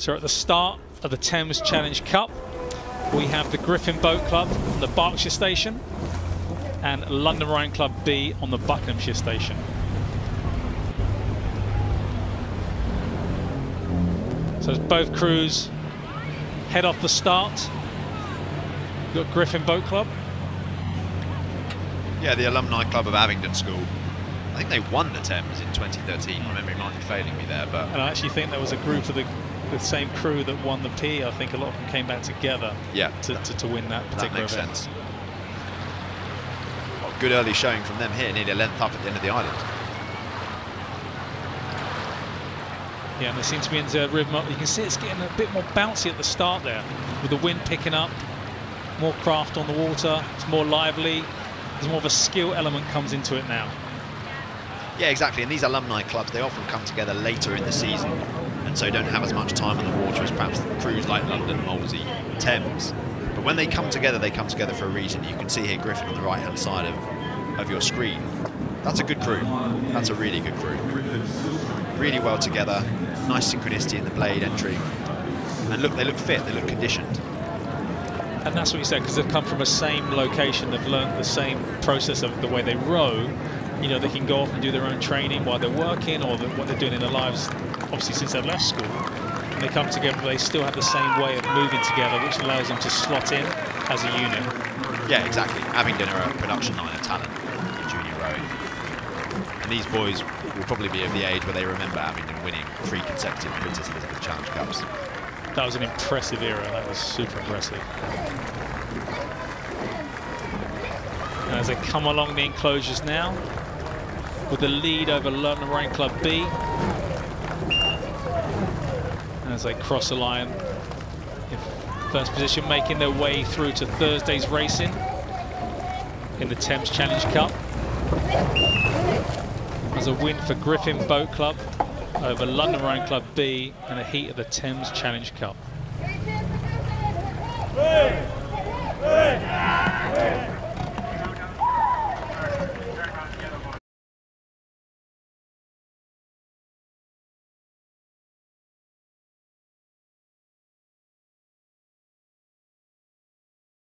So at the start of the Thames Challenge Cup, we have the Griffen Boat Club on the Berkshire station and London Rowing Club B on the Buckinghamshire station. So as both crews head off the start, we've got Griffen Boat Club. Yeah, the alumni club of Abingdon School. I think they won the Thames in 2013. My memory might be failing me there, but And I actually think there was a group of the, the same crew that won the P. I think a lot of them came back together yeah, to, to, to win that that particular makes event. sense. Well, good early showing from them here, nearly a length up at the end of the island. Yeah, and they seem to be in the rhythm up. You can see it's getting a bit more bouncy at the start there, with the wind picking up, more craft on the water, it's more lively. There's more of a skill element comes into it now. Yeah, exactly. And these alumni clubs, they often come together later in the season and so don't have as much time on the water as perhaps crews like London, Molesey, Thames. But when they come together, they come together for a reason. You can see here Griffen on the right-hand side of, of your screen. That's a good crew. That's a really good crew. Really well together. Nice synchronicity in the blade entry. And look, they look fit. They look conditioned. And that's what you said, because they've come from a same location, they've learned the same process of the way they row. You know, they can go off and do their own training while they're working or the, what they're doing in their lives, obviously since they've left school. And they come together, they still have the same way of moving together, which allows them to slot in as a unit. Yeah, exactly. Abingdon are a production line of talent in junior rowing. And these boys will probably be of the age where they remember Abingdon winning three consecutive Princess Elizabeth Challenge Cups. That was an impressive era. That was super impressive. And as they come along the enclosures now, with the lead over London Rowing Club B. As they cross the line, in first position making their way through to Thursday's racing in the Thames Challenge Cup. There's a win for Griffen Boat Club over London Rowing Club B in a heat of the Thames Challenge Cup. Hey! Hey!